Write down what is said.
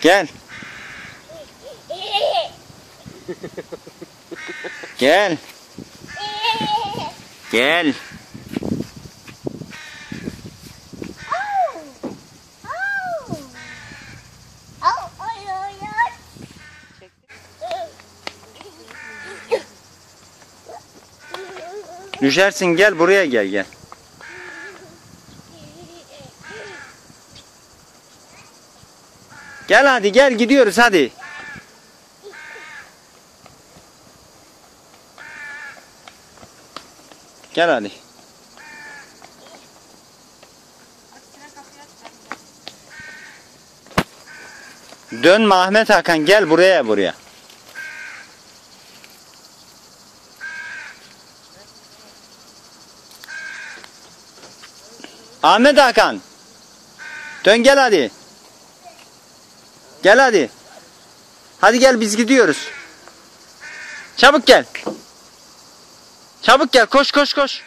Gel. Gel. Gel. Düşersin gel buraya gel gel. Gel hadi gel gidiyoruz hadi. Gel hadi. Dön Ahmet Hakan gel buraya buraya. Ahmet Hakan. Dön gel hadi. Gel hadi. Hadi gel biz gidiyoruz. Çabuk gel. Çabuk gel koş koş koş.